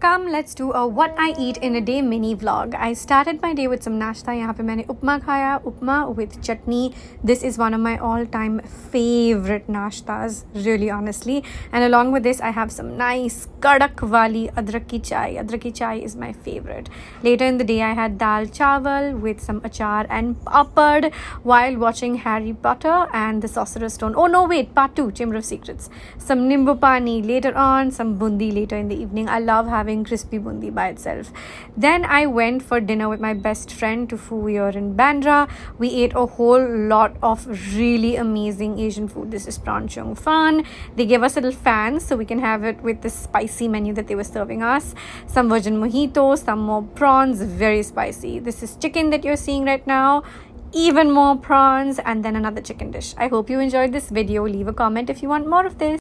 come let's do a what i eat in a day mini vlog. I started my day with some nashta. Yahan pe maine upma with chutney. This is one of my all time favorite nashtas really honestly. And along with this i have some nice kadak wali adrak ki chai. Adrak ki chai is my favorite. Later in the day i had dal chawal with some achar and papad while watching harry potter and the sorcerer's stone. Oh no wait part 2 chamber of secrets. Some nimbu pani later on some bundi later in the evening. I love having having crispy bundi by itself. Then I went for dinner with my best friend to Fuyour in Bandra. We ate a whole lot of really amazing Asian food. This is prawn chung fan. They gave us little fans so we can have it with the spicy menu that they were serving us. Some virgin mojito, some more prawns, very spicy. This is chicken that you're seeing right now even more prawns and then another chicken dish i hope you enjoyed this video leave a comment if you want more of this